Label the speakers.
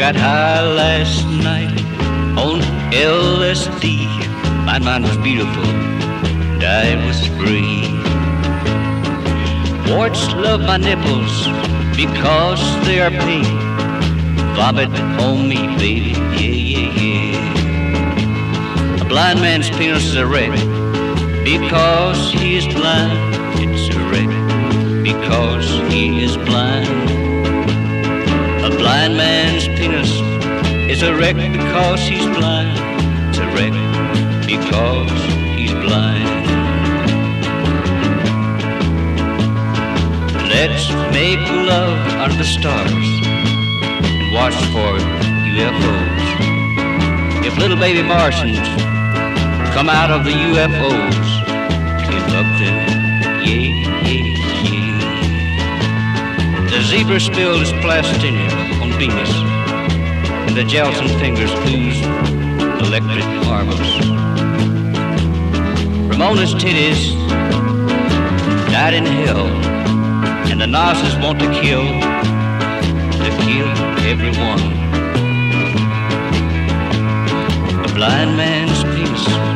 Speaker 1: got high last night on LSD. My mind was beautiful, and I was free. Warts love my nipples because they are pink. Vomit on me, baby, yeah, yeah, yeah. A blind man's penis is a wreck because he is blind. It's a wreck because he is blind. Man's penis is a wreck because he's blind. It's a wreck because he's blind. Let's make love under the stars and watch for UFOs. If little baby Martians come out of the UFOs, give up them, zebra spilled his plastic on Venus, and the gelatin fingers oozed electric marbles. Ramona's titties died in hell, and the Nazis want to kill, to kill everyone. A blind man's penis